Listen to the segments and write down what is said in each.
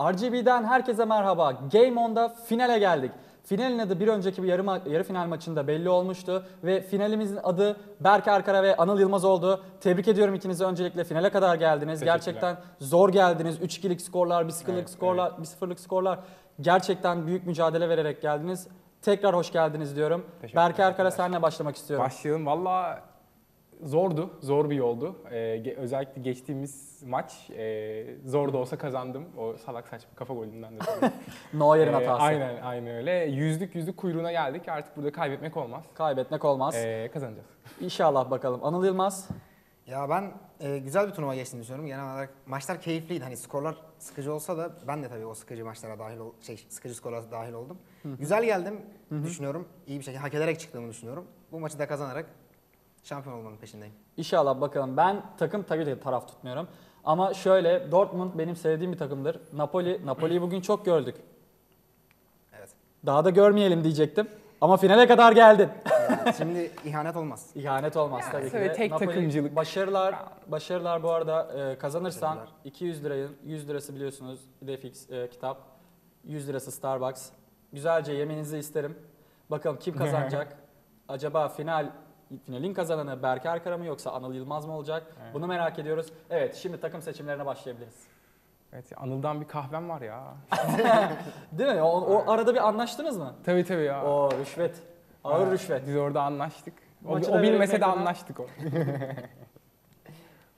RGB'den herkese merhaba. Game On'da finale geldik. Finalin adı bir önceki bir yarı, yarı final maçında belli olmuştu ve finalimizin adı Berke Arkara ve Anıl Yılmaz oldu. Tebrik ediyorum ikinizi öncelikle finale kadar geldiniz. Gerçekten zor geldiniz. 3-2'lik skorlar, 1-0'lık Evet, skorlar, 1-0'lık skorlar. Gerçekten büyük mücadele vererek geldiniz. Tekrar hoş geldiniz diyorum. Arkara teşekkürler. senle başlamak istiyorum. Başlayalım. Valla zordu. Zor bir yoldu. Ee, özellikle geçtiğimiz maç e, zor da olsa kazandım. O salak saçma kafa golünden de tabii. Neuer'in Ee, hatası. aynen, aynen öyle. Yüzlük yüzlük kuyruğuna geldik. Artık burada kaybetmek olmaz. Kaybetmek olmaz. Ee, kazanacağız. İnşallah bakalım. Anıl Yılmaz. Ya ben e, güzel bir turnuva geçtiğini düşünüyorum. Genel olarak maçlar keyifliydi. Hani skorlar sıkıcı olsa da ben de tabii o sıkıcı maçlara dahil ol, şey sıkıcı skorlara dahil oldum. Güzel geldim düşünüyorum. İyi bir şekilde hak ederek çıktığımı düşünüyorum. Bu maçı da kazanarak şampiyon olmanın peşindeyim. İnşallah bakalım. Ben takım tabii ki taraf tutmuyorum. Ama şöyle Dortmund benim sevdiğim bir takımdır. Napoli, Napoli'yi bugün çok gördük. Evet. Daha da görmeyelim diyecektim. Ama finale kadar geldin. Yani şimdi ihanet olmaz. İhanet olmaz Yani tabii ki. tabii de. tek takımcılık. Başarılar, başarılar bu arada e, kazanırsan Teşekkürler. 200 lirayı, 100 lirası biliyorsunuz Defix e, kitap. 100 lirası Starbucks. Güzelce yemenizi isterim. Bakalım kim kazanacak? Acaba final finalin kazananı Berke Arkara mı yoksa Anıl Yılmaz mı olacak? Evet. Bunu merak ediyoruz. Evet, şimdi takım seçimlerine başlayabiliriz. Evet, Anıl'dan bir kahvem var ya. Değil mi? O, o arada bir anlaştınız mı? Tabii tabii ya. O rüşvet. Ağır Ha, rüşvet. Biz orada anlaştık. O, Maçı o bilmese de anlaştık o.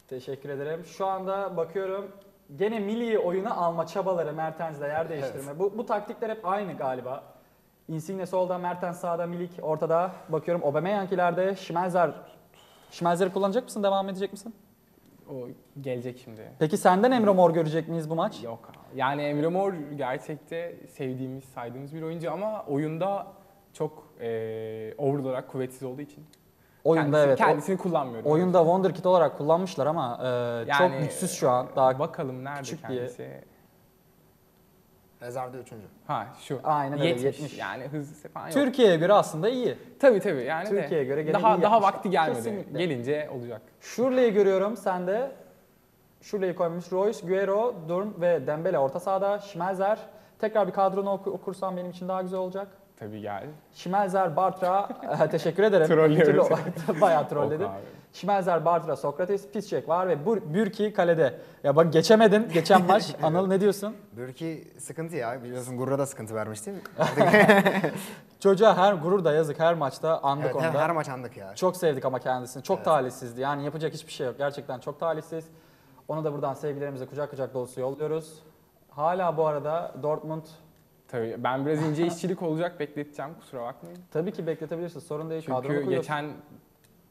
Teşekkür ederim. Şu anda bakıyorum gene milli oyuna alma çabaları Mertens'le yer değiştirme. Bu, bu taktikler hep aynı galiba. Insigne solda, Mertens sağda, Milik ortada. Bakıyorum Aubameyang ileride, Schmelzer. Schmelzer'i kullanacak mısın? Devam edecek misin? O gelecek şimdi. Peki senden Emre Mor görecek miyiz bu maç? Yok abi. Yani Emre Mor gerçekte sevdiğimiz, saydığımız bir oyuncu ama oyunda çok e, over olarak kuvvetsiz olduğu için. Oyunda kendisi- evet. Kendisini kullanmıyorum. oyunda Wonderkid olarak kullanmışlar ama e, çok Yani, güçsüz şu an. Daha Bakalım nerede küçük diye. kendisi. Rezervde üçüncü. Ha şu. Aynen öyle, 70. 70. Yani hız falan yok. Türkiye'ye göre aslında iyi. Tabii tabii yani de. Türkiye'ye göre gene daha iyi daha yapmışlar. vakti gelmedi. Kesinlikle. Gelince olacak. Şurle'yi görüyorum sende. Şurle'yi koymuş. Royce, Guerrero, Durm ve Dembele orta sahada. Schmelzer. Tekrar bir kadronu oku- okursam benim için daha güzel olacak. Tabii gel. Schmelzer, Bartra. Eh, teşekkür ederim. Trollüyoruz. Bayağı abi. Schmelzer, Bartra, Sokrates, Piszczek var ve Bur- Bürki kalede. Ya bak geçemedin geçen maç. Anıl ne diyorsun? Bürki sıkıntı ya. Biliyorsun Gurur'a da sıkıntı vermişti. Çocuğa her gurur da yazık her maçta andık evet, her, onda. her maç andık ya. Çok sevdik ama kendisini. Çok Evet. talihsizdi. Yani yapacak hiçbir şey yok. Gerçekten çok talihsiz. Onu da buradan sevgilerimize kucak kucak dolusu yolluyoruz. Hala bu arada Dortmund Tabii ben biraz ince işçilik olacak bekleteceğim kusura bakmayın. tabii ki bekletebilirsin. Sorun değil. Çünkü geçen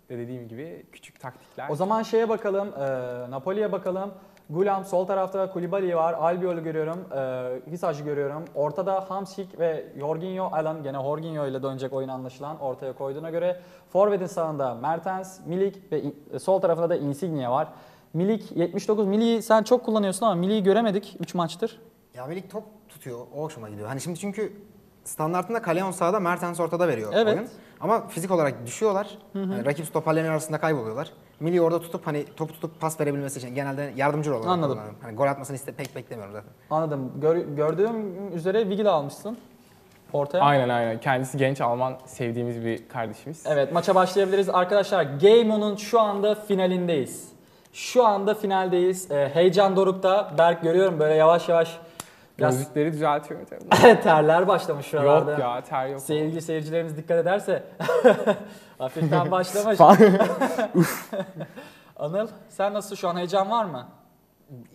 de dediğim gibi küçük taktikler. O zaman şeye bakalım. E, Napoli'ye bakalım. Gulam sol tarafta Koulibaly var. Albiol'u görüyorum. E, Visaj'ı görüyorum. Ortada Hamsik ve Jorginho Alan gene Jorginho ile dönecek oyun anlaşılan ortaya koyduğuna göre. Forvet'in sağında Mertens, Milik ve e, sol tarafında da Insigne var. Milik 79. Milik'i sen çok kullanıyorsun ama Milik'i göremedik 3 maçtır. Ya Melik top tutuyor. O hoşuma gidiyor. Hani şimdi çünkü standartında Kaleon sağda, Mertens ortada veriyor Evet. oyun. Ama fizik olarak düşüyorlar. Yani rakip stoperlerin arasında kayboluyorlar. Milli orada tutup hani topu tutup pas verebilmesi için genelde yardımcı olarak Anladım. kullanıyorum. Hani gol atmasını iste pek beklemiyorum zaten. Anladım. Gör- gördüğüm üzere Vigil'i almışsın ortaya. Aynen aynen. Kendisi genç Alman sevdiğimiz bir kardeşimiz. Evet maça başlayabiliriz. Arkadaşlar Game On'un şu anda finalindeyiz. Şu anda finaldeyiz. Ee, heyecan dorukta. Berk görüyorum böyle yavaş yavaş Gözlükleri düzeltiyor tabii. terler başlamış şuralarda. yok ya ter yok. Sevgili seyircilerimiz dikkat ederse hafiften başlamış. Anıl sen nasıl şu an heyecan var mı?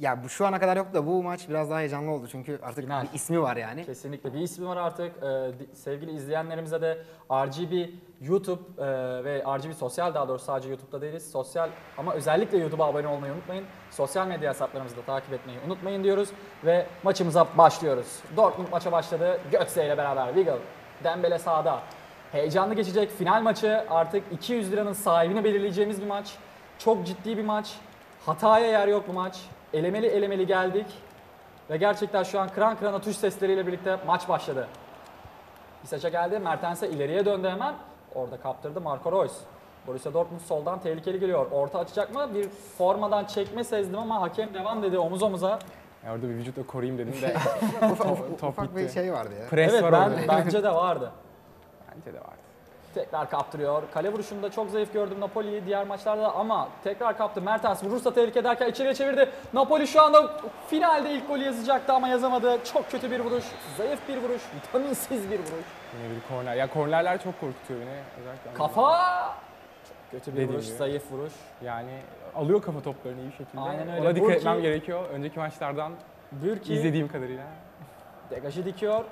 Ya bu şu ana kadar yok da bu maç biraz daha heyecanlı oldu çünkü artık Final. bir ismi var yani. Kesinlikle bir ismi var artık. Ee, sevgili izleyenlerimize de RGB YouTube e, ve RGB sosyal daha doğrusu sadece YouTube'da değiliz. Sosyal ama özellikle YouTube'a abone olmayı unutmayın. Sosyal medya hesaplarımızı da takip etmeyi unutmayın diyoruz ve maçımıza başlıyoruz. Dortmund maça başladı. Götze ile beraber Wiggle, Dembele sağda. Heyecanlı geçecek final maçı artık 200 liranın sahibini belirleyeceğimiz bir maç. Çok ciddi bir maç. Hataya yer yok bu maç. Elemeli elemeli geldik. Ve gerçekten şu an kıran kırana tuş sesleriyle birlikte maç başladı. Bisaç'a geldi. Mertens'e ileriye döndü hemen. Orada kaptırdı Marco Reus. Borussia Dortmund soldan tehlikeli geliyor. Orta açacak mı? Bir formadan çekme sezdim ama hakem devam dedi omuz omuza. Yani orada bir vücutla koruyayım dedim de ufak, top, top ufak bir gitti. şey vardı ya. Pres evet var ben, orada. bence de vardı. Bence de vardı. Tekrar kaptırıyor. Kale vuruşunda çok zayıf gördüm Napoli'yi diğer maçlarda ama tekrar kaptı. Mertens vurursa tehlike derken içeriye çevirdi. Napoli şu anda finalde ilk golü yazacaktı ama yazamadı. Çok kötü bir vuruş. Zayıf bir vuruş. Vitaminsiz bir vuruş. Yine bir korner. Ya kornerler çok korkutuyor beni. Özellikle Kafa! Çok kötü bir Dediğim vuruş. gibi. Zayıf vuruş. Yani alıyor kafa toplarını iyi şekilde. Aynen öyle. Ona dikkat Burki- etmem gerekiyor. Önceki maçlardan Bürki izlediğim kadarıyla. degajı dikiyor.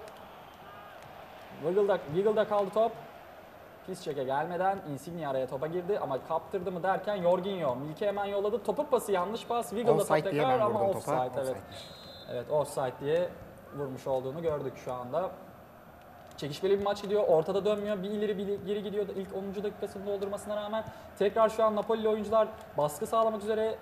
Wiggle'da, Wiggle'da kaldı top. Pis çeke gelmeden Insigne araya topa girdi ama kaptırdı mı derken Jorginho Milke hemen yolladı. Topu pası yanlış pas. Wiggle'da top tekrar ama offside, topa. evet. Offside. Evet offside diye vurmuş olduğunu gördük şu anda. Çekişmeli bir maç gidiyor. Ortada dönmüyor. Bir ileri bir geri gidiyor. İlk 10. dakikasını doldurmasına rağmen tekrar şu an Napoli'li oyuncular baskı sağlamak üzere.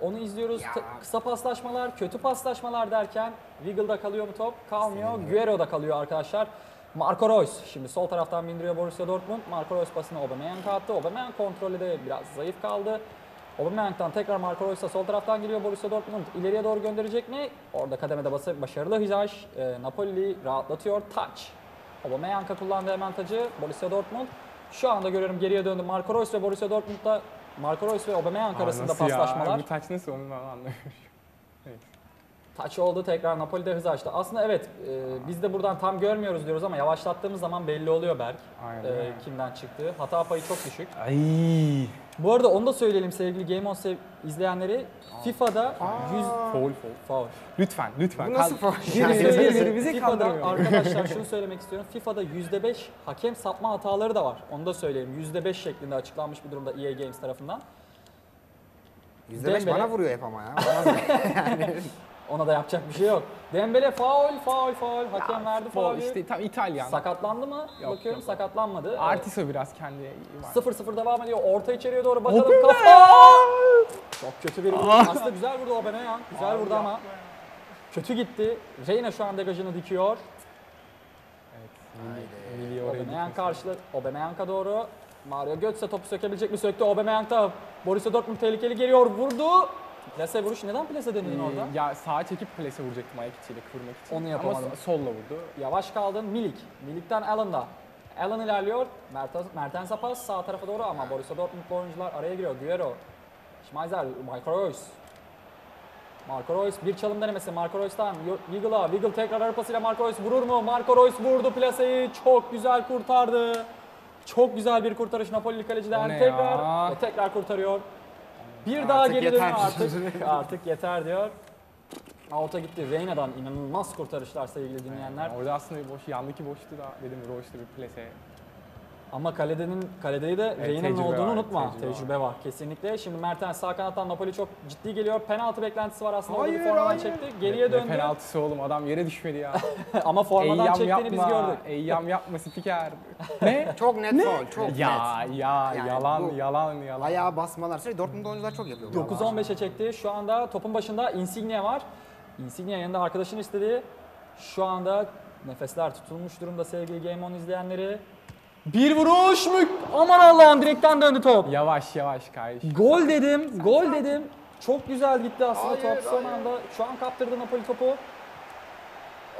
Onu izliyoruz. Ya. Kısa paslaşmalar, kötü paslaşmalar derken Wiggle'da kalıyor mu top? Kalmıyor. Guerrero'da kalıyor arkadaşlar. Marco Reus şimdi sol taraftan bindiriyor Borussia Dortmund. Marco Reus pasını Aubameyang'a attı. Aubameyang kontrolü de biraz zayıf kaldı. Aubameyang'dan tekrar Marco Reus'a sol taraftan giriyor Borussia Dortmund. İleriye doğru gönderecek mi? Orada kademede bası başarılı Hizaj. E, Napoli rahatlatıyor. Touch. Aubameyang'a kullandı hemen tacı. Borussia Dortmund. Şu anda görüyorum geriye döndü. Marco Reus ve Borussia Dortmund'da Marco Reus ve Aubameyang Aa, arasında nasıl ya? paslaşmalar. Bu taç nasıl onu ben anlamıyorum. Taç oldu tekrar Napoli'de hız açtı. Aslında evet e, biz de buradan tam görmüyoruz diyoruz ama yavaşlattığımız zaman belli oluyor Berk. Aynen e, kimden çıktığı. Hata payı çok düşük. Ay. Bu arada onu da söyleyelim sevgili Game On sev- izleyenleri. FIFA'da 100 Foul foul. Lütfen lütfen. Bu nasıl biri bizi FIFA'da arkadaşlar şunu söylemek istiyorum. FIFA'da %5 hakem sapma hataları da var. Onu da söyleyeyim. %5 şeklinde açıklanmış bir durumda EA Games tarafından. %5 Dembele. bana vuruyor hep ama ya. Ona da yapacak bir şey yok. Dembele faul, faul, faul. Hakem verdi Foul faulü. işte tam İtalyan. Sakatlandı mı? Yok, Bakıyorum yok. sakatlanmadı. Artiso biraz kendi var. 0-0 devam ediyor. Orta içeriye doğru bakalım. Kafa! Çok kötü bir vuruş. Aslında güzel vurdu Aubameyang. Güzel vurdu ama kötü gitti. Reyna şu an degajını dikiyor. Evet. Milli, oraya Aubameyang karşıladı. Aubameyang'a doğru. Mario Götze topu sökebilecek mi? Söktü. Aubameyang da Borussia Dortmund tehlikeli geliyor. Vurdu. Plase vuruş. Neden plase denedin Ee, orada? Ya sağa çekip plase vuracaktım ayak içiyle kıvırmak için. Onu yapamadım. Ama so- solla vurdu. Yavaş kaldın. Milik. Milik'ten Allen'da. Allen ilerliyor. Mertens, Mertens'e pas sağ tarafa doğru ama Borussia Dortmund'lu oyuncular araya giriyor. Guerrero. Schmeiser, Marco Reus. Marco Reus bir çalım denemesi. Marco Reus'tan Wiggle'a. Wiggle tekrar ara pasıyla Marco Reus vurur mu? Marco Reus vurdu plaseyi. Çok güzel kurtardı. Çok güzel bir kurtarış Napoli kaleciden. O ne tekrar ve tekrar kurtarıyor. Bir Artık daha geri dönüyor artık. artık yeter diyor. Out'a gitti. Reyna'dan inanılmaz kurtarışlar sevgili dinleyenler. Yani orada aslında bir boş, yandaki boştu da dedim Royce'da bir plase. Ama kaledenin kaledeye de Evet, Reyna'nın tecrübe olduğunu var, unutma. tecrübe Tecrübe, var. kesinlikle. Şimdi Mertens sağ kanattan Napoli çok ciddi geliyor. Penaltı beklentisi var aslında. Orada bir Hayır, formadan hayır. çekti. Geriye Ne- döndü. Ne penaltısı oğlum adam yere düşmedi ya. Ama formadan Eyyam çektiğini biz yapma. gördük. Eyyam yapma spiker. ne? Çok net faul, çok ya net. ya Yani yalan bu yalan yalan. Ayağa basmalar. Şey, Dortmund oyuncular çok yapıyor. bunu. 9-15'e çekti. Şu anda topun başında Insigne var. Insigne yanında arkadaşını istedi. Şu anda nefesler tutulmuş durumda sevgili Game On izleyenleri. Bir vuruş mü? Aman Allah'ım direkten döndü top. Yavaş yavaş kardeşim. Gol dedim, gol dedim. Çok güzel gitti aslında Hayır, top son hayır. anda. Şu an kaptırdı Napoli topu.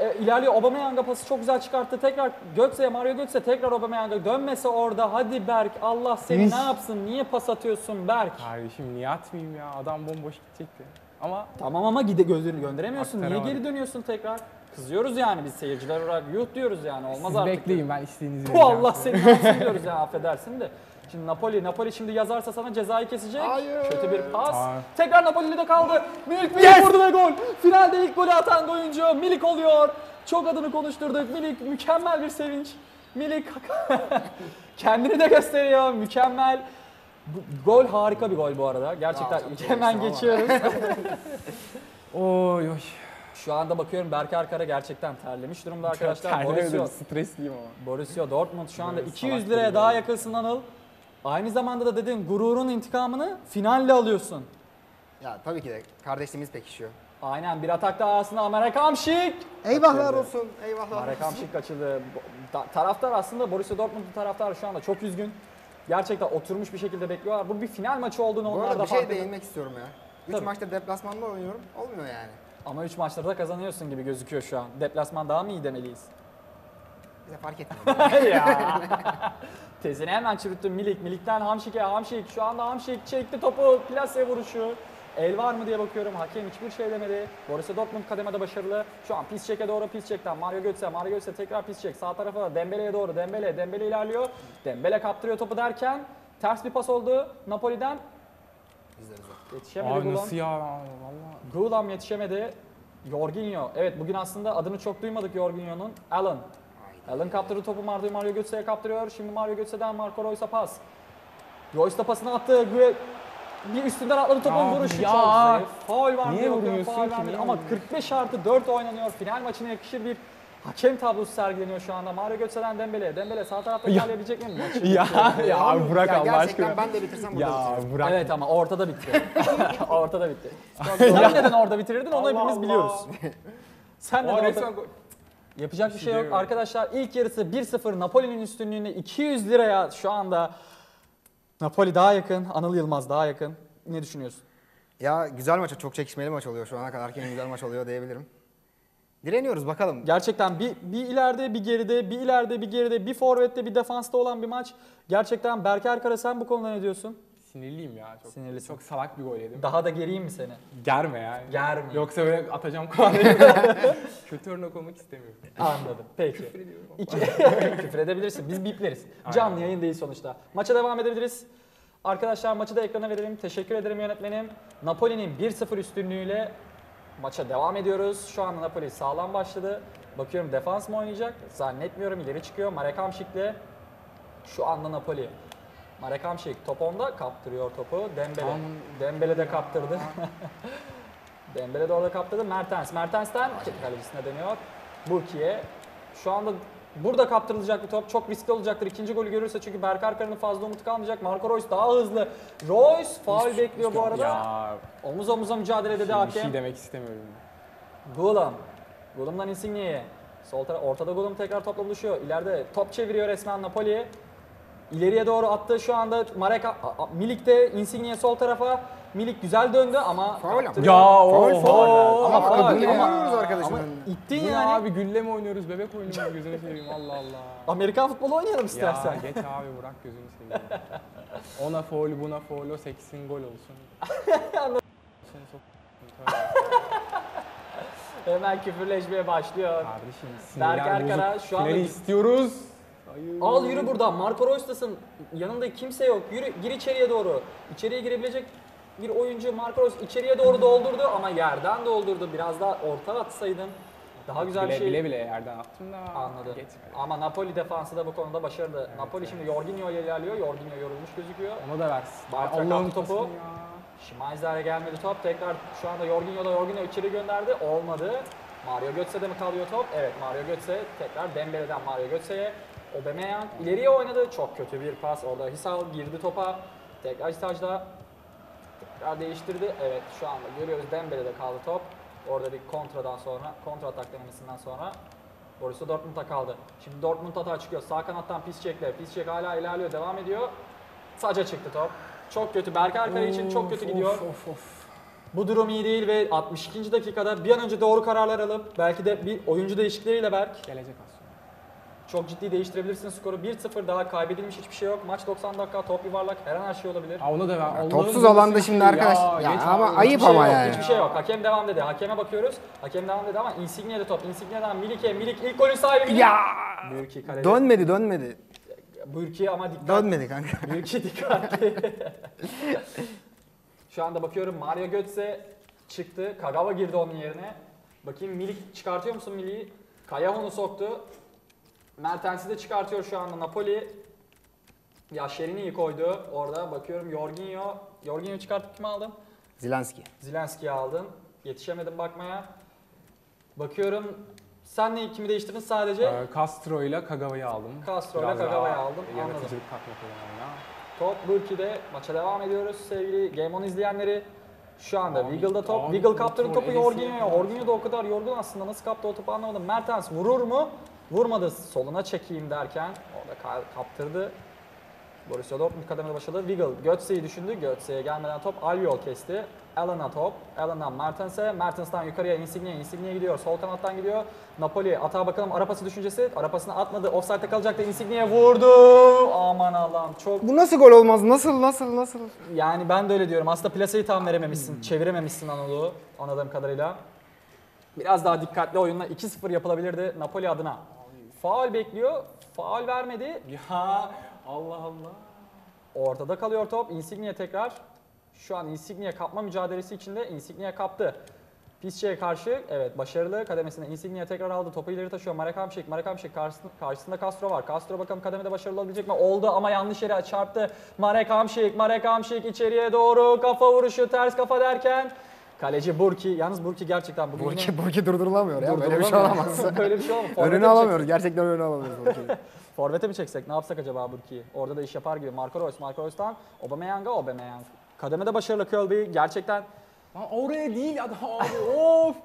E, ilerliyor Aubameyang'a pası çok güzel çıkarttı. Tekrar Götze'ye, Mario Götze tekrar Aubameyang'a dönmese orada. Hadi Berk Allah seni ne yapsın? Niye pas atıyorsun Berk? Kardeşim niye atmayayım ya? Adam bomboş gidecekti. Ama Tamam ama gide gözünü gönderemiyorsun. Niye geri dönüyorsun tekrar? Kızıyoruz yani biz seyirciler olarak yuh diyoruz yani olmaz siz artık. bekleyin ben istediğinizi Bu Allah seni ne yapsın diyoruz ya affedersin de. Şimdi Napoli, Napoli şimdi yazarsa sana cezayı kesecek. Hayır. Kötü bir pas. Aa. Tekrar Napoli'de kaldı. Milik Milik vurdu ve gol. Finalde ilk golü atan oyuncu Milik oluyor. Çok adını konuşturduk. Milik mükemmel bir sevinç. Milik kendini de gösteriyor. Mükemmel. Bu, gol harika bir gol bu arada. Gerçekten çok hemen geçiyoruz. Oy oy. Şu anda bakıyorum Berker Kara gerçekten terlemiş durumda arkadaşlar. Terlemedim, stresliyim ama. Borussia Dortmund şu anda Böyle 200 salak liraya daha yakınsın Anıl. Aynı zamanda da dedin gururun intikamını finalle alıyorsun. Ya tabii ki de kardeşliğimiz pekişiyor. Aynen bir atak daha aslında Amarek Hamşik. Eyvahlar Kaçırdı. olsun. Eyvahlar olsun. Hamşik kaçırdı. Ta- Taraftar aslında Borussia Dortmund'un taraftarı şu anda çok üzgün. Gerçekten oturmuş bir şekilde bekliyorlar. Bu bir final maçı olduğunu Bu onlar arada da bir şey fark ediyor. değinmek istiyorum ya. 3 Tabii. maçta deplasmanda oynuyorum. Olmuyor yani. Ama 3 maçları da kazanıyorsun gibi gözüküyor şu an. Deplasman daha mı iyi demeliyiz? Bize fark etmiyor. ya. Tezini hemen çürüttü Milik. Milik'ten Hamşik'e. Hamşik şu anda Hamşik çekti topu. Plase vuruşu. El var mı diye bakıyorum. Hakem hiçbir şey demedi. Borussia Dortmund kademede başarılı. Şu an Piszczek'e doğru Piszczek'ten Mario Götze. Mario Götze tekrar Piszczek. Sağ tarafa da Dembele'ye doğru. Dembele. Dembele ilerliyor. Dembele kaptırıyor topu derken ters bir pas oldu Napoli'den. Yetişemedi Abi Gulam. nasıl ya? Valla. Gulam yetişemedi. Jorginho. Evet bugün aslında adını çok duymadık Jorginho'nun. Alan. Alan kaptırdı topu Mario, Mario Götze'ye kaptırıyor. Şimdi Mario Götze'den Marco Reus'a pas. Reus da pasını attı. Gue bir üstünden atladı topun Abi vuruşu ya. çok zayıf. Faul var Niye vurmuyorsun faul ki? Niye Ama vurmuyorsun? 45 artı 4 oynanıyor. Final maçına yakışır bir hakem tablosu sergileniyor şu anda. Mario Götze'den Dembele. Dembele sağ tarafta Ya. ilerleyebilecek mi? Maçı Ya ya abi bırak ya Allah gerçekten aşkına. ben de bitirsem burada Ya bitiririm. bırak. Evet ama ortada bitti. ortada bitti. Sen neden orada bitirirdin onu Allah hepimiz Allah. biliyoruz. Sen neden orada... Yapacak bir şey yok. Arkadaşlar ilk yarısı 1-0 Napoli'nin üstünlüğünde 200 liraya şu anda Napoli daha yakın, Anıl Yılmaz daha yakın. Ne düşünüyorsun? Ya güzel maç, çok çekişmeli maç oluyor. Şu ana kadar güzel maç oluyor diyebilirim. Direniyoruz bakalım. Gerçekten bir, bir ileride bir geride, bir ileride bir geride, bir forvette bir defansta olan bir maç. Gerçekten Berker Kara sen bu konuda ne diyorsun? Sinirliyim ya. Çok, Sinirlisin. Çok salak bir gol yedim. Daha da geriyim mi seni? Germe yani. Germeyeyim. Yoksa böyle atacağım kulağına. Kötü örnek olmak istemiyorum. Anladım. Peki. Küfür ediyorum. İki, küfür edebilirsin. Biz bipleriz. Canlı Aynen. yayın değil sonuçta. Maça devam edebiliriz. Arkadaşlar maçı da ekrana verelim. Teşekkür ederim yönetmenim. Napoli'nin 1-0 üstünlüğüyle maça devam ediyoruz. Şu anda Napoli sağlam başladı. Bakıyorum defans mı oynayacak? Zannetmiyorum. İleri çıkıyor. Marek Hamšík'le şu anda Napoli. Marek Hamšík top onda kaptırıyor topu. Dembele. Dembele de kaptırdı. Dembele de orada kaptırdı. Mertens. Mertens'ten kalecisine dönüyor. Burki'ye. Şu anda burada kaptırılacak bir top. Çok riskli olacaktır. İkinci golü görürse çünkü Berkay Kara'nın fazla umutu kalmayacak. Marco Reus daha hızlı. Reus faul bekliyor bu arada. Ya Omuz omuza mücadele dedi bir hakem. şey demek istemiyorum. Gulam. Gulam'dan Insigne'ye. Sol taraf, ortada Gulam tekrar topla buluşuyor. İleride top çeviriyor resmen Napoli. İleriye doğru attı şu anda Marek Milik de Insigne sol tarafa. Milik güzel döndü ama Faul. Ya Faul, o faul. Ama faul. kabul arkadaşım. Ama ittin ne yani. abi gülle mi oynuyoruz, bebek oyunu mu gözünü seveyim Allah Allah. Amerikan futbolu oynayalım istersen. Ya geç abi bırak gözünü seveyim. Ona foul buna foul o seksin gol olsun. Seni sok- Tövbe. Hemen küfürleşmeye başlıyor. Kardeşim sinirler Kara bozuk. şu anda- istiyoruz. Hayır. Al yürü buradan. Marco Reus'tasın. Yanında kimse yok. Yürü gir içeriye doğru. İçeriye girebilecek bir oyuncu Marco Reus içeriye doğru doldurdu ama yerden doldurdu. Biraz daha orta atsaydın daha güzel bile, bir şey. Bile bile yerden attım da. Anladım. Geçmedi. Ama Napoli defansı da bu konuda başarılı. Napoli şimdi Jorginho ile ilerliyor. Jorginho yorulmuş gözüküyor. Onu da versin. Bartra topu. Schmeizer'e gelmedi top. Tekrar şu anda Jorginho'da Jorginho içeri gönderdi. Olmadı. Mario Götze'de mi kalıyor top? Evet Mario Götze tekrar Dembele'den Mario Götze'ye. Aubameyang ileriye oynadı. Çok kötü bir pas. Orada Hisal girdi topa. Tekrar Hisaj'da tekrar değiştirdi. Evet şu anda görüyoruz Dembele'de kaldı top. Orada bir kontradan sonra, kontra atak denemesinden sonra Borussia Dortmund'a kaldı. Şimdi Dortmund hata çıkıyor. Sağ kanattan Piszczek'le. Piszczek hala ilerliyor, devam ediyor. Saca çıktı top. Çok kötü. Berkay Kaya için çok kötü Of, gidiyor. Of of. Bu durum iyi değil ve 62. dakikada bir an önce doğru kararlar alıp belki de bir oyuncu değişiklikleriyle Berk Gelecek sonra. Çok ciddi değiştirebilirsin skoru. 1-0 daha kaybedilmiş hiçbir şey yok. Maç 90 dakika top yuvarlak her an her şey olabilir. Ha onu da. Allah'ın topsuz alanda şimdi arkadaş- Ya geç ama abi. ayıp Hiçbir şey ama yok, yani. Hiçbir şey yok. Hakem devam dedi. Hakeme bakıyoruz. Hakem devam dedi ama Insigne'de top. Insigne'den Milik'e. Milik ilk golün sahibi Milik. Ya kalede. dönmedi dönmedi. Bürki ama dikkat. Dönmedi kanka. Bürki dikkatli. Şu anda bakıyorum Mario Götze çıktı. Kagawa girdi onun yerine. Bakayım Milik çıkartıyor musun Milik'i? Kayahon'u soktu. Mertens'i de çıkartıyor şu anda Napoli. Ya Şerini'yi koydu orada. Bakıyorum Jorginho. Jorginho çıkartıp kimi aldın? Zilanski. Zilenski'yi aldın. Yetişemedim bakmaya. Bakıyorum sen ne kimi değiştirdin sadece? Ee, Castro ile Kagawa'yı aldım. Castro ile Kagawa'yı aldım, anladım. Yaratıcılık katmak adına. Top Burki'de maça devam ediyoruz sevgili Game On izleyenleri. Şu anda Abi, Wiggle'da top. abi, Wiggle kaptırdı topu Jorginho'ya. ya. Jorginho da o kadar yorgun aslında. Nasıl kaptı o topu anlamadım. Mertens vurur mu? Vurmadı. Soluna çekeyim derken orada ka- kaptırdı. Borussia Dortmund kademede başladı. Wiggle Götze'yi düşündü. Götze'ye gelmeden top Albiol kesti. Allen'a top. Allen'dan Mertens'e. Mertens'ten yukarıya Insigne'ye. Insigne gidiyor. Sol kanattan gidiyor. Napoli atağa bakalım ara pası düşüncesi. Ara pasını atmadı. Offside'de kalacaktı. Insigne'ye vurdu. Aman Allah'ım çok Bu nasıl gol olmaz? Nasıl nasıl nasıl? yani ben de öyle diyorum. Aslında plaseyi tam verememişsin. Çevirememişsin Anadolu anladığım kadarıyla. Biraz daha dikkatli oyunla 2-0 yapılabilirdi Napoli adına. Faul bekliyor. Faul vermedi. Ya Allah Allah. Ortada kalıyor top. Insigne tekrar. Şu an Insigne kapma mücadelesi içinde. Insigne kaptı. Pisçe'ye karşı evet başarılı kademesinde Insigne tekrar aldı. Topu ileri taşıyor. Marek Hamšík karşısında, karşısında Castro var. Castro bakalım kademede başarılı olabilecek mi? Oldu ama yanlış yere çarptı. Marek Hamšík içeriye doğru kafa vuruşu ters kafa derken Kaleci Burki. Yalnız Burki gerçekten bugün Burki Burki durdurulamıyor ya. Böyle bir şey olamaz. Böyle bir şey olamaz. Forvet'e önünü alamıyoruz. Gerçekten önünü alamıyoruz Burki'yi. Forvet'e mi çeksek? Ne yapsak acaba Burki'yi? Orada da iş yapar gibi. Marco Reus, Marco Reus'tan Aubameyang'a Aubameyang. Kademede başarılı Kölby. Gerçekten Lan oraya değil adam abi of.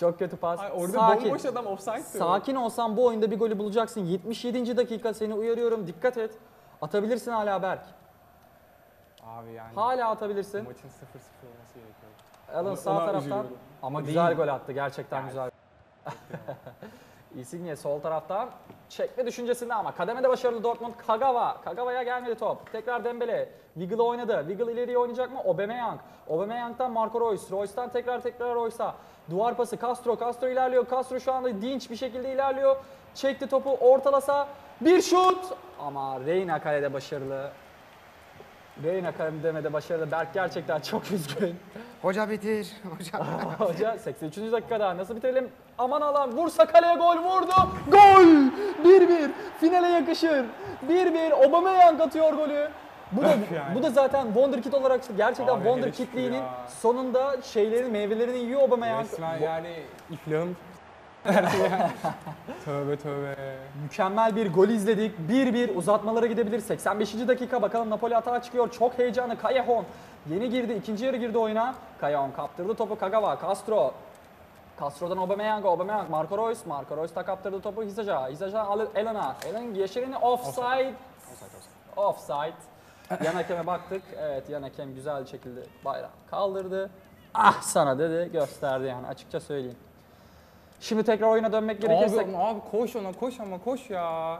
çok kötü pas. Ay, orada Sakin. bomboş adam offside diyor. Sakin olsan bu oyunda bir golü bulacaksın. 77. dakika seni uyarıyorum. Dikkat et. Atabilirsin hala Berk. Abi yani Hala atabilirsin. maçın 0-0 olması gerekiyor. Alan sağ ona taraftan. üzülüyorum. Ama Değil. güzel gol attı. Gerçekten Yani. güzel. Insigne sol taraftan çekme düşüncesinde ama kademede başarılı Dortmund Kagawa. Kagawa'ya gelmedi top. Tekrar Dembele. Wiggle oynadı. Wiggle ileriye oynayacak mı? Aubameyang. Aubameyang'dan Marco Reus. Reus'tan tekrar tekrar Reus'a. Duvar pası Castro. Castro ilerliyor. Castro şu anda dinç bir şekilde ilerliyor. Çekti topu ortalasa. Bir şut. Ama Reyna kalede başarılı. Reyna kademede başarılı. Berk gerçekten çok üzgün. Hoca bitir. Hoca. Hoca 83. dakikada nasıl bitirelim? Aman Allah'ım vursa kaleye gol vurdu. Gol! 1-1. Finale yakışır. 1-1. Aubameyang atıyor golü. Bu da yani. bu da zaten wonderkid olarak gerçekten Abi wonderkidliğinin sonunda şeylerin meyvelerini yiyor Aubameyang. Resmen yani iflahım. tövbe tövbe. Mükemmel bir gol izledik. 1-1 uzatmalara gidebilir. 85. dakika bakalım Napoli atağa çıkıyor. Çok heyecanlı. Callejon yeni girdi. ikinci yarı girdi oyuna. Callejon kaptırdı topu Kagawa. Castro. Castro'dan Aubameyang, Aubameyang, Marco Reus. Marco Reus da kaptırdı topu Hizaja. Hizaja alır Elena. Elena Yeşerini offside. Offside. Yan hakeme baktık. Evet yan hakem güzel şekilde bayrağı kaldırdı. Ah sana dedi gösterdi yani açıkça söyleyeyim. Şimdi tekrar oyuna dönmek gerekirse Abi, abi koş ona koş ama koş ya.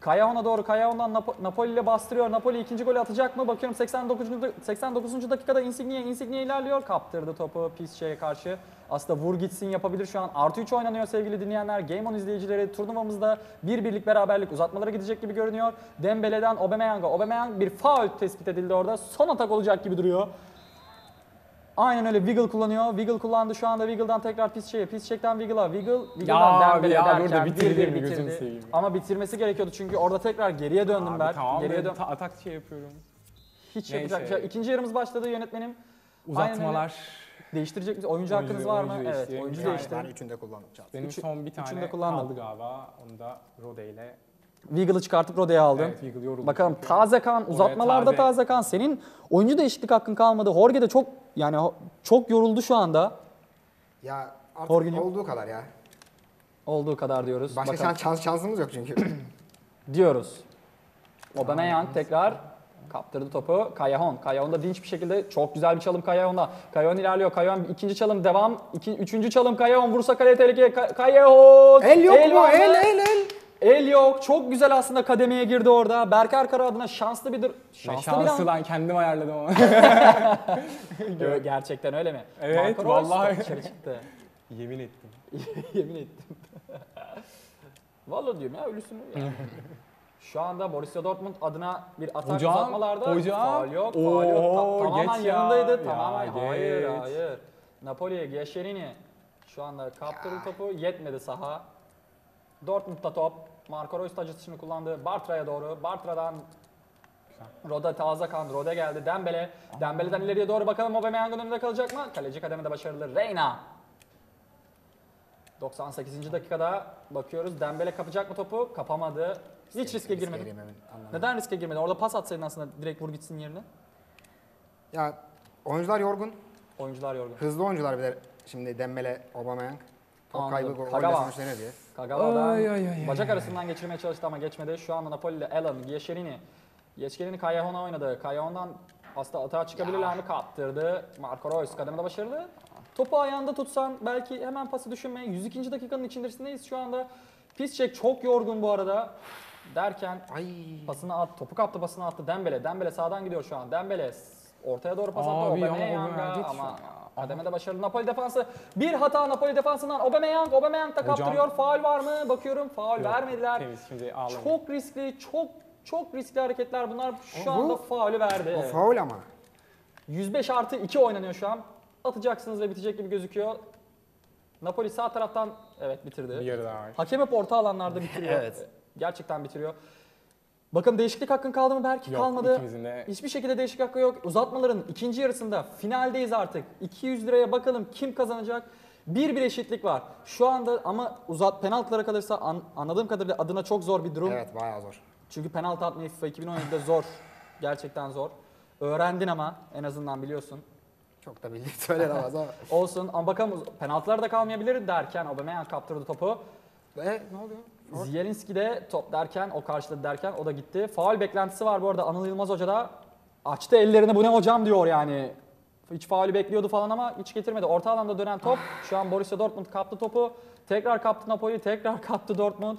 Kayaon'a doğru. Kayaon'dan Napo- Napoli ile bastırıyor. Napoli ikinci golü atacak mı? Bakıyorum 89. da- 89. dakikada Insigne Insigne ilerliyor. Kaptırdı topu Pisçe'ye karşı. Aslında vur gitsin yapabilir şu an. Artı 3 oynanıyor sevgili dinleyenler. Game On izleyicileri turnuvamızda bir birlik beraberlik uzatmalara gidecek gibi görünüyor. Dembele'den Aubameyang'a. Aubameyang bir faul tespit edildi orada. Son atak olacak gibi duruyor. Aynen öyle Wiggle kullanıyor. Wiggle kullandı şu anda Wiggle'dan tekrar Pisçe'ye. Pisçek'ten Wiggle'a. Wiggle, Wiggle'dan abi Dembele ya, derken burada bitirdi bir mi? Gözünü seveyim. Ama bitirmesi gerekiyordu çünkü orada tekrar geriye döndüm Abi ben. tamam geriye ben dön. ta- atak şey yapıyorum. Hiç Neyse. yapacak bir şey. yok. İkinci yarımız başladı yönetmenim. Aynen Uzatmalar. Değiştirecek misiniz? Oyuncu Oyuncu- hakkınız var mı? oyuncu Evet, değiştirelim. oyuncu Yani değiştirin. Ben üçünde kullandım. Çağatay. Benim Üçü- son bir üçünü tane de kullandım. kaldı galiba. Onu da Rode ile. Wiggle'ı çıkartıp Rode'ye aldım. Evet Wiggle yoruldu. Bakalım çünkü. taze kan, uzatmalarda taze. taze kan. Senin oyuncu değişiklik hakkın kalmadı. Jorge de çok yani çok yoruldu şu anda. Ya artık Jorginho. olduğu kadar ya. Olduğu kadar diyoruz. Başka Bakalım. şans, şans şansımız yok çünkü. diyoruz. Aubameyang tekrar kaptırdı topu. Kayahan. Kayahan da dinç bir şekilde çok güzel bir çalım Kayahan'da. Kayahan ilerliyor. Kayahan ikinci çalım devam. İki, üçüncü çalım Kayahan vursa kaleye tehlikeye. Ka- Kayahan. el yok mu? var mı? El el el. El yok. Çok güzel aslında kademeye girdi orada. Berker Kara adına şanslı bir dur- şanslı şansı bir an. lan kendim ayarladım ama. Gö- Gerçekten öyle mi? Evet, Marco Reus vallahi. dışarı çıktı. Yemin ettim. Yemin ettim. Vallahi diyorum ya ölüsünü yani. Şu anda Borussia Dortmund adına bir atak Hocam, uzatmalarda hocam. faul yok, faul yok. Ta- Oo, tamamen geç ya. yanındaydı. Ya, tamamen hayır, geç. hayır. Napoli, Giacherini şu anda kaptırdı topu, yetmedi saha. Dortmund'da top. Marco Reus tacısını kullandı. Bartra'ya doğru. Bartra'dan Roda taze kan. Roda geldi. Dembele. Dembele'den ileriye doğru bakalım Aubameyang'ın önünde kalacak mı? Kaleci kademede başarılı. Reyna. 98. dakikada bakıyoruz. Dembele kapacak mı topu? Kapamadı. Hiç riske girmedi. Girmemin anlamı. Neden riske girmedi? Orada pas atsaydın aslında direkt vur gitsin yerine. Ya oyuncular yorgun. Oyuncular yorgun. Hızlı oyuncular bir de şimdi Dembele, Aubameyang. Top kaybı gol- Kagawa. diye. Kagawa'dan Ay, ay, ay, bacak arasından geçirmeye çalıştı ama geçmedi. Şu anda Napoli'de Alan, Giacherini. Geçkelini Kayahon'a oynadı. Kayahon'dan aslında atağa çıkabilirler mi? Kaptırdı. Marco Reus kademede başarılı. Topu ayağında tutsan belki hemen pası düşünme. 102. dakikanın içerisindeyiz şu anda. Pisçek çok yorgun bu arada. Derken Ay. pasını at, topu kaptı pasını attı Dembele. Dembele sağdan gidiyor şu an. Dembele ortaya doğru pas attı Abi ama Aubameyang'a Aubameyang ama an ya. kademede başarılı Napoli defansı. Bir hata Napoli defansından Aubameyang, Aubameyang da Hocam- kaptırıyor. Faul var mı? Bakıyorum faul Yok, vermediler. Temiz şimdi ağlamayın. Çok riskli, çok çok riskli hareketler bunlar. Şu bu- anda faulü verdi. O faul ama. 105 artı 2 oynanıyor şu an. Atacaksınız ve bitecek gibi gözüküyor. Napoli sağ taraftan evet bitirdi. Bir yarı daha var. Hakem hep orta alanlarda bitiriyor. Evet. Gerçekten bitiriyor. Bakın değişiklik hakkın kaldı mı? Belki Yok kalmadı. ikimizin de Hiçbir şekilde değişiklik hakkı yok. Uzatmaların ikinci yarısında finaldeyiz artık. 200 liraya bakalım kim kazanacak? Bir bir eşitlik var. Şu anda ama uzat penaltılara kalırsa an- anladığım kadarıyla adına çok zor bir durum. Evet bayağı zor. Çünkü penaltı atmayı FIFA 2017'de zor. Gerçekten zor. Öğrendin ama en azından biliyorsun. Çok da bildiği söylenemez ama. Olsun ama bakalım penaltılar da kalmayabilir derken Aubameyang kaptırdı topu. E ne oluyor? Zielinski de top derken o karşıladı derken o da gitti. Faul beklentisi var bu arada Anıl Yılmaz Hoca da açtı ellerini bu ne hocam diyor yani. Hiç faulü bekliyordu falan ama hiç getirmedi. Orta alanda dönen top. Şu an Borussia Dortmund kaptı topu. Tekrar kaptı Napoli, tekrar kaptı Dortmund.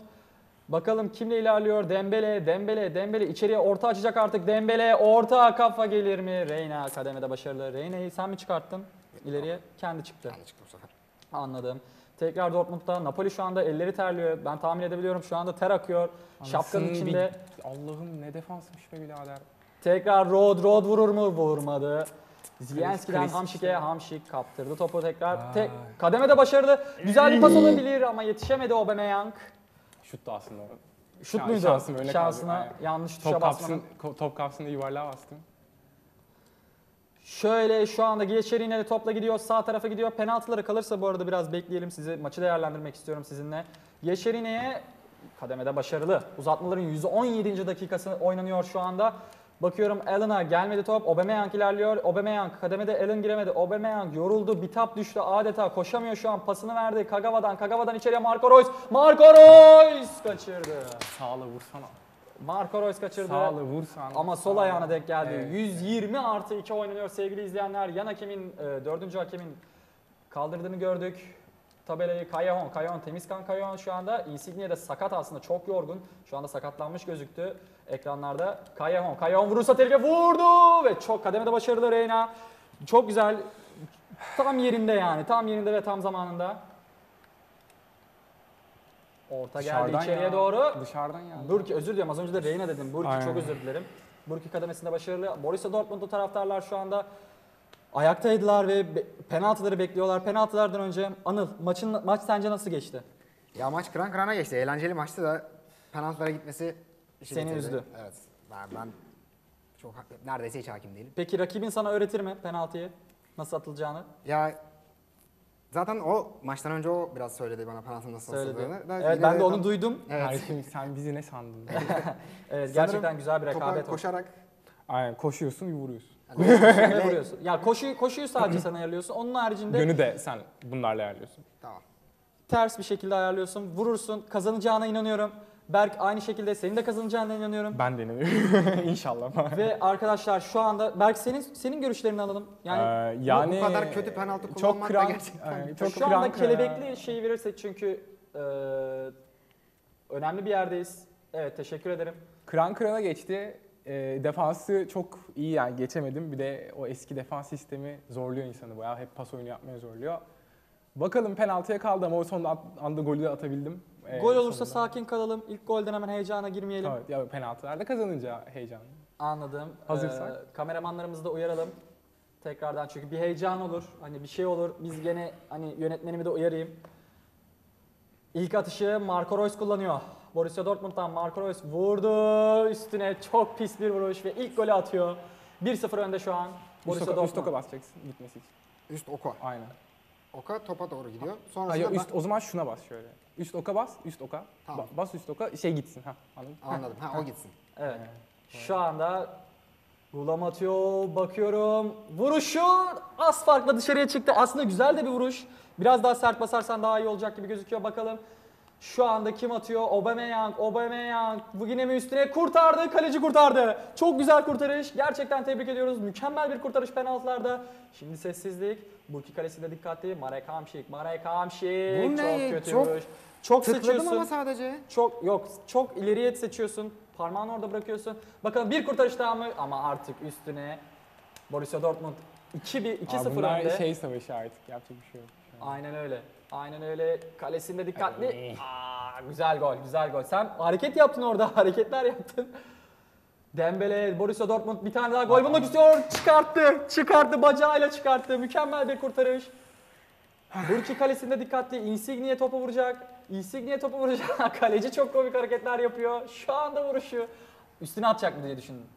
Bakalım kimle ilerliyor? Dembele, Dembele, Dembele içeriye orta açacak artık. Dembele orta kafa gelir mi? Reyna kademede başarılı. Reyna'yı sen mi çıkarttın ileriye? Kendi çıktı. Yani çıktı bu sefer. Anladım. Tekrar Dortmund'da Napoli şu anda elleri terliyor. Ben tahmin edebiliyorum şu anda ter akıyor. Şapkanın Anasını içinde. bir- Allah'ım ne defansmış be birader. Tekrar Rod, Rod vurur mu? Vurmadı. Zielinski'den Chris- Hamşik'e, Hamşik kaptırdı topu tekrar. Vay. Tek, kademede başarılı. Güzel bir pas olabilir ama yetişemedi Aubameyang. Şut da aslında. Şut muydu? şansım öyle kaldı. Şansına Aynen. yanlış tuşa Top basmanın. kapsın, ko- top kapsın da yuvarlığa bastım. Şöyle şu anda Giyeşeri yine topla gidiyor. Sağ tarafa gidiyor. Penaltıları kalırsa bu arada biraz bekleyelim sizi. Maçı değerlendirmek istiyorum sizinle. Yeşerine'ye kademede başarılı. Uzatmaların 117. dakikası oynanıyor şu anda. Bakıyorum Allen'a gelmedi top. Aubameyang ilerliyor. Aubameyang kademede Allen giremedi. Aubameyang yoruldu. Bitap düştü adeta. Koşamıyor şu an. Pasını verdi Kagawa'dan. Kagawa'dan içeriye Marco Reus. Marco Reus kaçırdı. Sağla vursana. Marco Reus kaçırdı. Sağla vursan. Ama sol ayağına denk geldi. Evet. 120 artı 2 oynanıyor sevgili izleyenler. Yan hakemin, e, dördüncü hakemin kaldırdığını gördük. Tabelayı Kayahan, Kayahan temizkan Kayahan şu anda. Insigne de sakat aslında çok yorgun. Şu anda sakatlanmış gözüktü ekranlarda. Kayahan, Kayahan vurursa tehlike vurdu ve çok kademede başarılı Reyna. Çok güzel. Tam yerinde yani. Tam yerinde ve tam zamanında. Orta geldi Dışarıdan içeriye ya. doğru. Dışarıdan ya. Burki özür diliyorum az önce de Reyna dedim. Burki Aynen. çok özür dilerim. Burki kademesinde başarılı. Borussia Dortmund'u taraftarlar şu anda ayaktaydılar ve be- penaltıları bekliyorlar. Penaltılardan önce Anıl maçın maç sence nasıl geçti? Ya maç kıran kırana geçti. Eğlenceli maçtı da penaltılara gitmesi işi Seni bitirdi. üzdü. Evet. Ben, ben çok neredeyse hiç hakim değilim. Peki rakibin sana öğretir mi penaltıyı? Nasıl atılacağını? Ya zaten o maçtan önce o biraz söyledi bana penaltının nasıl Söyledi. Da Evet yine ben de onu tam- duydum. Evet. Ay şimdi sen bizi ne sandın? Evet, Sanırım gerçekten güzel bir topa rekabet oldu. koşarak Aynen koşuyorsun vuruyorsun. Ne vuruyorsun? Ya koşuyu, koşuyu sadece sen ayarlıyorsun. Onun haricinde Gönü de sen bunlarla ayarlıyorsun. tamam. ters bir şekilde ayarlıyorsun. Vurursun. Kazanacağına inanıyorum. Berk aynı şekilde senin de kazanacağına inanıyorum. Ben denemiyorum. İnşallah. Ve arkadaşlar şu anda Berk senin senin görüşlerini alalım. Yani Ee, yani bu kadar kötü penaltı çok kullanmak da gerçekten Ee, çok şu anda kıran kırana- kelebekli şeyi verirsek çünkü e, önemli bir yerdeyiz. Evet teşekkür ederim. Kıran kırana geçti. E, defansı çok iyi yani geçemedim. Bir de o eski defans sistemi zorluyor insanı bayağı. Hep pas oyunu yapmaya zorluyor. Bakalım penaltıya kaldı ama o son at- anda golü de atabildim. Ee, Gol olursa sonunda. sakin kalalım. İlk golden hemen heyecana girmeyelim. Evet, ya penaltılarda kazanınca heyecan. Anladım. Hazırsak. Ee, kameramanlarımızı da uyaralım. Tekrardan çünkü bir heyecan olur. Hani bir şey olur. Biz gene hani yönetmenimi de uyarayım. İlk atışı Marco Reus kullanıyor. Borussia Dortmund'dan Marco Reus vurdu üstüne çok pis bir vuruş ve ilk golü atıyor. 1-0 önde şu an. Üst Borussia üst Dortmund. toka basacaksın gitmesi için. Üst oka. Aynen. Oka topa doğru gidiyor. Hayır, Sonrasında üst, o zaman şuna bas şöyle. Üst oka bas, üst oka. Tamam. Ba- Bas üst oka, şey gitsin. Ha, anladın? anladım. Ha o gitsin. Evet. Şu anda Gulam atıyor, bakıyorum. Vuruşu az farkla dışarıya çıktı. Aslında güzel de bir vuruş. Biraz daha sert basarsan daha iyi olacak gibi gözüküyor. Bakalım. Şu anda kim atıyor? Aubameyang, Aubameyang. Bu yine mi üstüne kurtardı? Kaleci kurtardı. Çok güzel kurtarış. Gerçekten tebrik ediyoruz. Mükemmel bir kurtarış penaltılarda. Şimdi sessizlik. Burki kalesinde dikkatli. Marek Hamşik, Marek Hamşik. Bu ne? Çok kötü Çok. Çok Tıkladım seçiyorsun. ama sadece. Çok yok çok ileriye seçiyorsun. Parmağını orada bırakıyorsun. Bakalım bir kurtarış daha mı? Ama artık üstüne Borussia Dortmund 2-1 Abi 2-0 bunlar önde. şey savaşı artık yapacak bir şey yok. şu an. Aynen öyle. Aynen öyle. Kalesinde dikkatli. Aa, güzel gol, güzel gol. Sen hareket yaptın orada, hareketler yaptın. Dembele, Borussia Dortmund bir tane daha gol bulmak istiyor. Çıkarttı, çıkarttı, bacağıyla çıkarttı. Mükemmel bir kurtarış. Burki kalesinde dikkatli. Insigne topu vuracak. Insigne topu vuracak. Kaleci çok komik hareketler yapıyor. Şu anda vuruşu. Üstüne atacak mı diye düşündüm.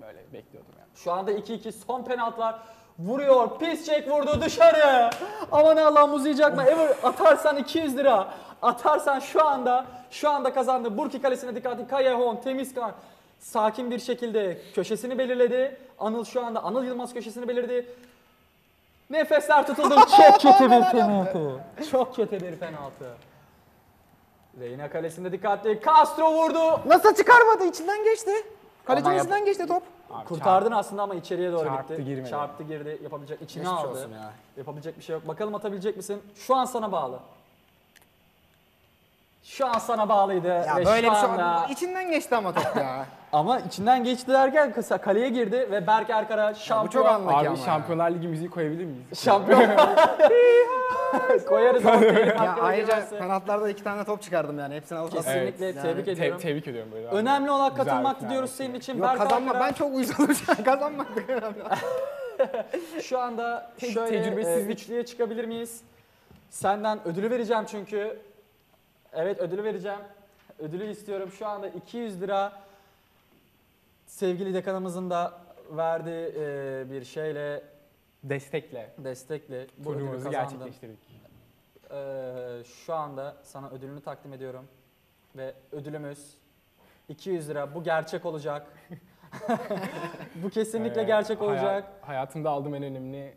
Böyle bekliyordum yani. Şu anda 2-2 son penaltılar. Vuruyor. Pis çek vurdu dışarı. Aman Allah'ım uzayacak mı? Ever atarsan 200 lira. Atarsan şu anda şu anda kazandı. Burki kalesine dikkatli. Kayahon, Temizkan sakin bir şekilde köşesini belirledi. Anıl şu anda Anıl Yılmaz köşesini belirledi. Nefesler tutuldu. Çok kötü bir penaltı. Çok kötü bir penaltı. Reyna kalesinde dikkatli. Castro vurdu. Nasıl çıkarmadı? İçinden geçti. Kalecinin yap- içinden geçti top. Abi Kurtardın aslında ama içeriye doğru Çarptı, gitti. girmedi. Çarptı girdi. Yapabilecek içine Geçmiş aldı. olsun ya. Yapabilecek bir şey yok. Bakalım atabilecek misin? Şu an sana bağlı. Şu an sana bağlıydı Ya ve böyle şu bir şey anda... içinden geçti ama top ya. Ama içinden geçti derken kısa kaleye girdi ve Berk Erkara şampiyon. çok anlamlı. Abi ama. Şampiyonlar Ligi müziği koyabilir miyiz? Şampiyon. Koyarız ama ya hakkına ayrıca girerse. penaltılarda iki tane top çıkardım yani. Hepsini alıp Kesinlikle Yani- tebrik Te- ediyorum. tebrik ediyorum böyle. Önemli olan Güzel bir katılmak final diyoruz senin için. Yok Berk kazanma. Erkara Ben çok uyuzladım şu an. Kazanmak da önemli. şu anda Te- şöyle e, tecrübesizlik. üçlüye çıkabilir miyiz? Senden ödülü vereceğim çünkü. Evet ödülü vereceğim. Ödülü istiyorum. Şu anda 200 lira sevgili dekanımızın da verdiği e, bir şeyle Destekle destekle bu ödülü turnuvamızı kazandın. gerçekleştirdik. Ee, şu anda sana ödülünü takdim ediyorum. Ve ödülümüz 200 lira. Bu gerçek olacak. bu kesinlikle Ee, gerçek haya- olacak. hayatımda aldığım en önemli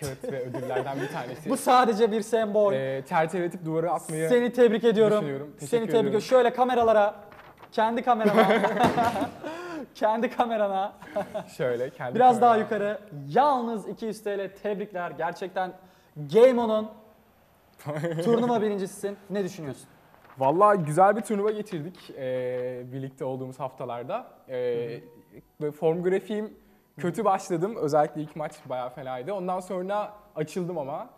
kağıt ve ödüllerden bir tanesi. Bu sadece bir sembol. Ee, çerçeveletip duvara atmayı Seni tebrik ediyorum. düşünüyorum. Teşekkür Seni tebrik ediyorum. ediyorum. Şöyle kameralara, kendi kamerana, kendi kamerana, şöyle kendi biraz daha kamerama- yukarı. Yalnız 200 TL tebrikler. Gerçekten Game On'un turnuva birincisisin. Ne düşünüyorsun? Vallahi güzel bir turnuva geçirdik ee, birlikte olduğumuz haftalarda. Ee, böyle form grafiğim kötü başladım. Özellikle ilk maç bayağı fenaydı. Ondan sonra açıldım ama.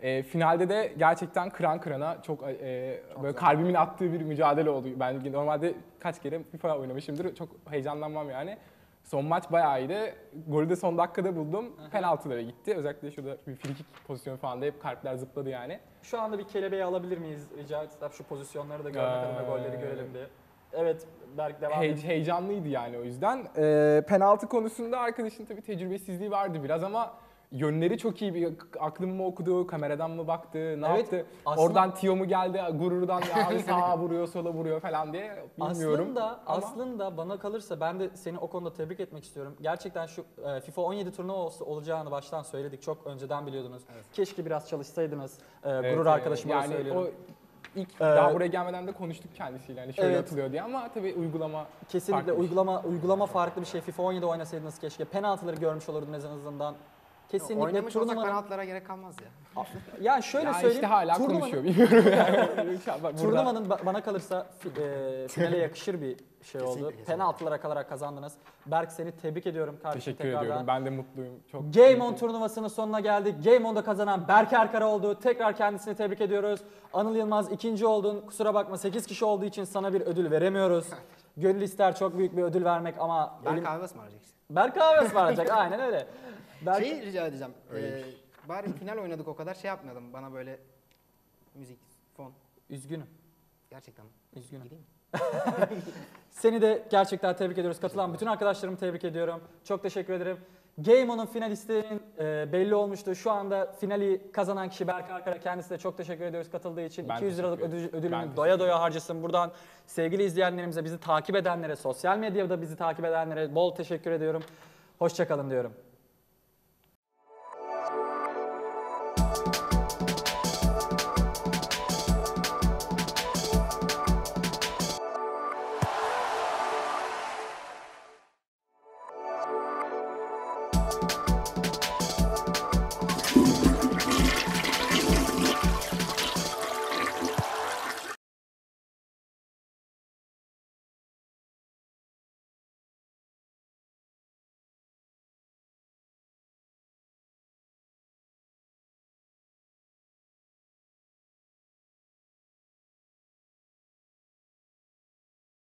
Ee, finalde de gerçekten kıran kırana çok, e, böyle kalbimin attığı bir mücadele oldu. Ben normalde kaç kere FIFA oynamışımdır. Çok heyecanlanmam yani. Son maç bayağı iyiydi. Golü de son dakikada buldum. Penaltılara gitti. Özellikle şurada bir frikik pozisyonu falan da hep kalpler zıpladı yani. Şu anda bir kelebeği alabilir miyiz? Rica etsem şu pozisyonları da görmek Ee, adına golleri görelim diye. Evet Berk devam Hey- et. heyecanlıydı yani o yüzden. Ee, penaltı konusunda arkadaşın tabii tecrübesizliği vardı biraz ama yönleri çok iyi. Bir aklım mı okudu, kameradan mı baktı, ne Evet, yaptı? aslında- Oradan tiyo mu geldi, gururdan ya abi sağa vuruyor, sola vuruyor falan diye bilmiyorum. Aslında Ama- aslında bana kalırsa ben de seni o konuda tebrik etmek istiyorum. Gerçekten şu e, FIFA 17 turnuva ol- olacağını baştan söyledik. Çok önceden biliyordunuz. Keşke biraz çalışsaydınız. E, Evet, gurur e, arkadaşıma da yani söylüyorum. o ilk Ee, daha buraya gelmeden de konuştuk kendisiyle. Hani şöyle Evet. atılıyor diye ama tabii uygulama Kesinlikle farklı. uygulama uygulama farklı bir şey. FIFA 17 oynasaydınız keşke. Penaltıları görmüş olurdunuz en azından. Kesinlikle Oynamış olsak turnuva... penaltılara gerek kalmaz ya. Yani şöyle ya söyleyeyim. işte hala turnuvanın- konuşuyor bilmiyorum yani. Turnuvanın ba- bana kalırsa e, finale yakışır bir şey oldu. Kesinlikle. Penaltılara kalarak kazandınız. Berk seni tebrik ediyorum kardeşim Teşekkür tekrardan. ediyorum. Ben de mutluyum. Çok Game On turnuvasının sonuna geldik. Game On'da kazanan Berk Erkara oldu. Tekrar kendisini tebrik ediyoruz. Anıl Yılmaz ikinci oldun. Kusura bakma 8 kişi olduğu için sana bir ödül veremiyoruz. Gönül ister çok büyük bir ödül vermek ama Ben elim... kahve ısmarlayacaksın. Berk kahve ısmarlayacak. Aynen öyle. Berk... Şeyi rica edeceğim. Ee, bari final oynadık o kadar şey yapmayalım. Bana böyle müzik, fon. Üzgünüm. Gerçekten mi? Üzgünüm. Gideyim. Seni de gerçekten tebrik ediyoruz. Katılan bütün arkadaşlarımı tebrik ediyorum. Çok teşekkür ederim. Game On'un finalistinin e, belli olmuştu. Şu anda finali kazanan kişi Berk Arkara. Kendisine çok teşekkür ediyoruz katıldığı için. Ben 200 liralık ödül, ödülünü Ben doya doya harcasın. Buradan sevgili izleyenlerimize, bizi takip edenlere, sosyal medyada bizi takip edenlere bol teşekkür ediyorum. Hoşçakalın diyorum.